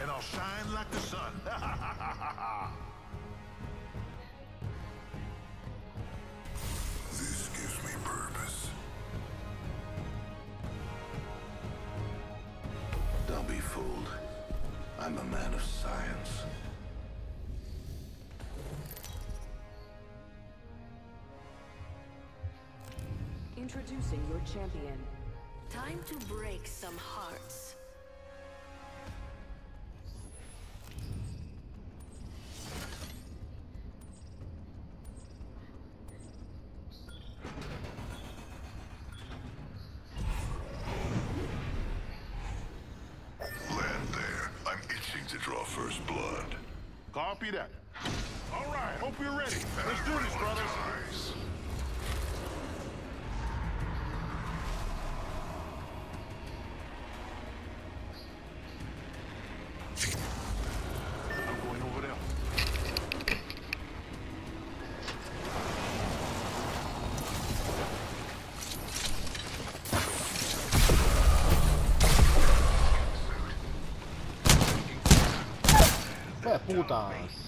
and I'll shine like the sun. this gives me purpose. Don't be fooled. I'm a man of science. Introducing your champion. Time to break some hearts. draw first blood. Copy that. All right, hope you're ready. Let's do this, brothers. Eyes. 我打。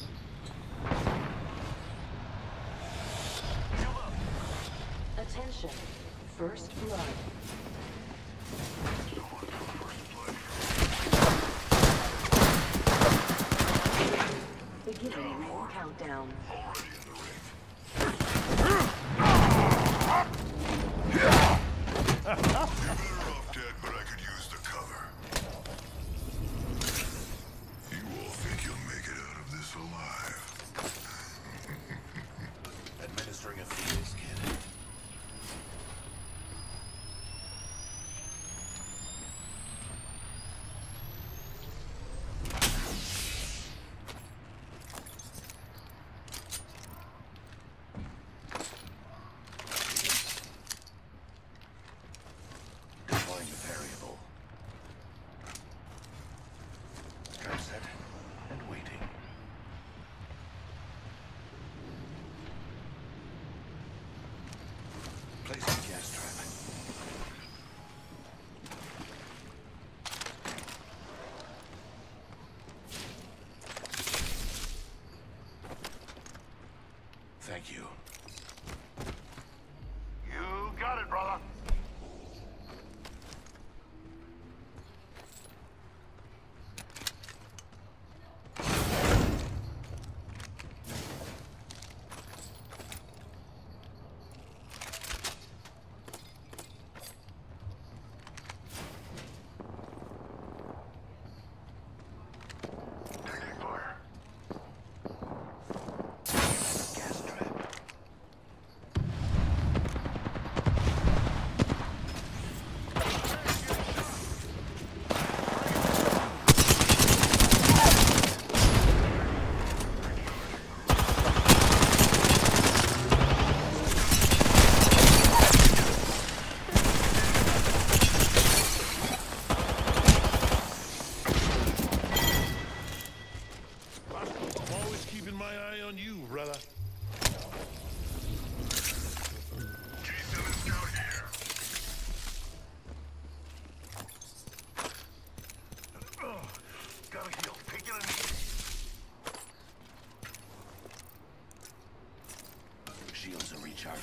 charge.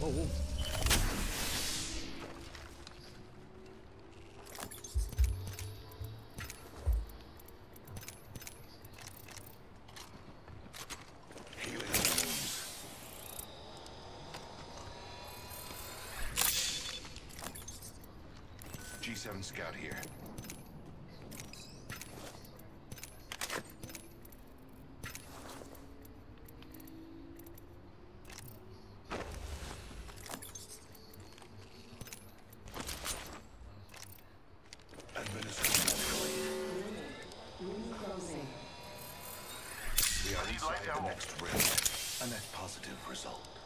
Whoa, whoa. G7 scout here. the next rift, a net positive result.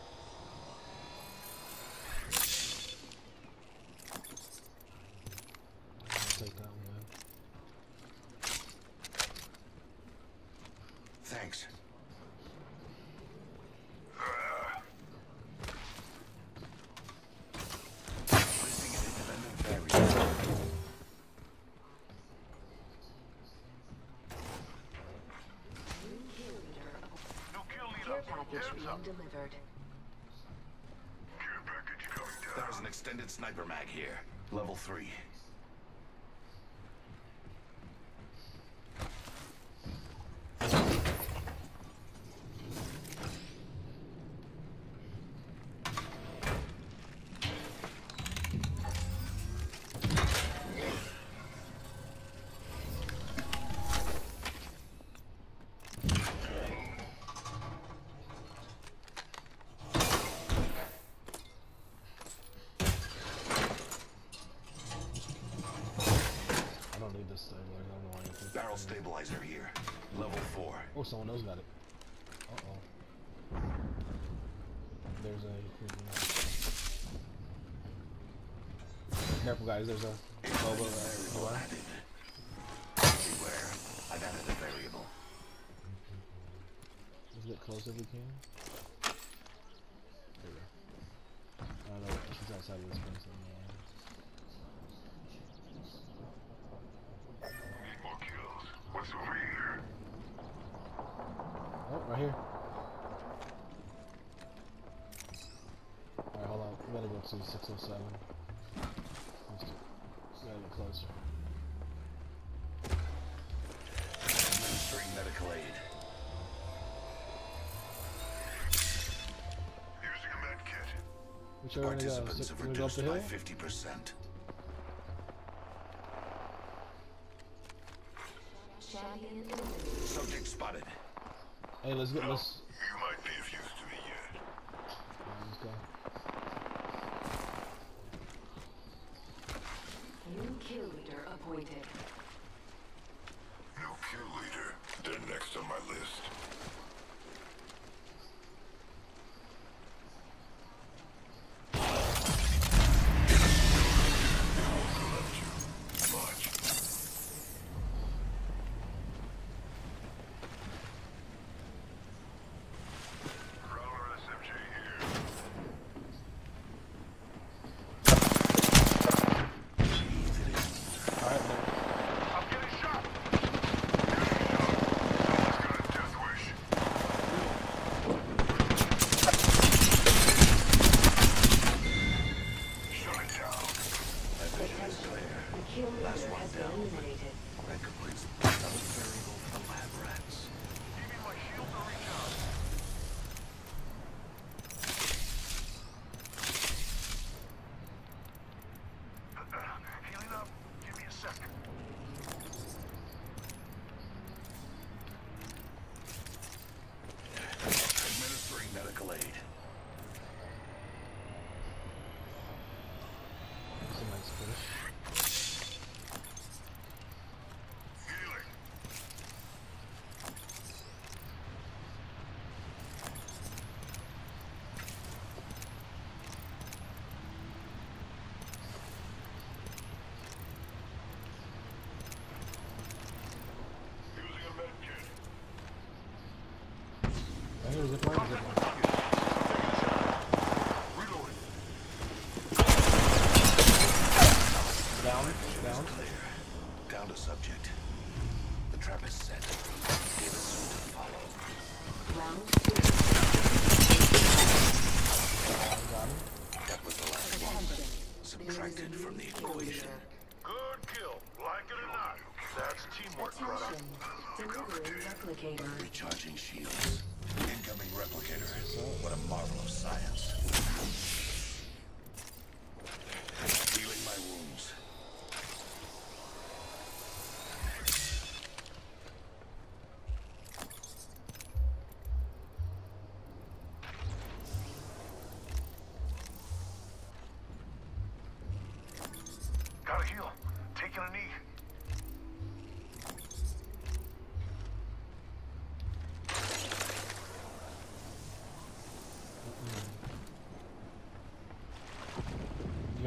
being up. delivered. There's an extended sniper mag here, level 3. Oh, someone else got it. Uh-oh. There's a... Careful, guys. There's a... Bobo, uh, Beware. I've added a variable. Let's get close if we can. That's seven. Um, let's closer. Medical aid. Using a med kit. Which Participants are we gonna go? Have reduced by 50%. Subject spotted. Hey, let's get this on my list. Subtracted from the equation. Good kill. Like it or not. That's teamwork, brother. Attention. Delivering replicator. Recharging shields. Incoming replicator. What a marvel of science.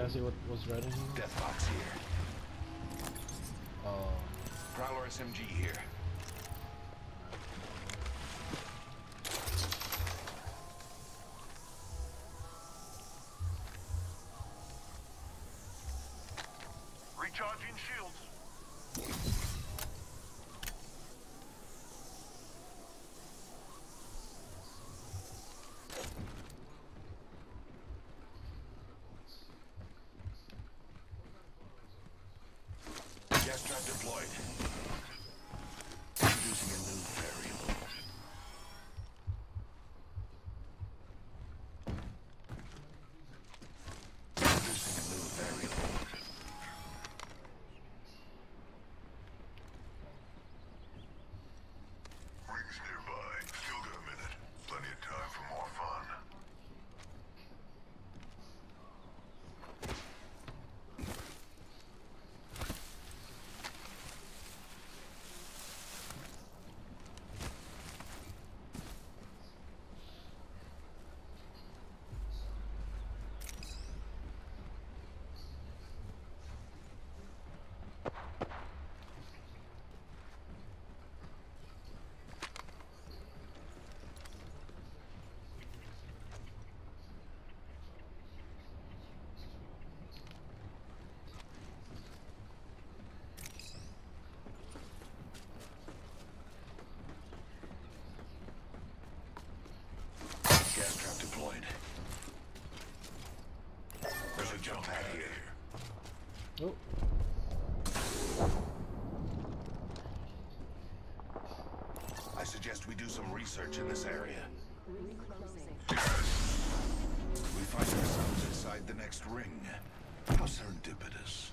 Guys see what was red in here? Deathbox here. Oh, Prowler SMG here. Recharging shields. Gas trap deployed. Introducing a new variable. Introducing a new variable. Rings nearby. Still got a minute. Plenty of time for more fun. Gas trap deployed. There's a jump pad here. Oh, I suggest we do some research in this area. We find ourselves inside the next ring. How serendipitous.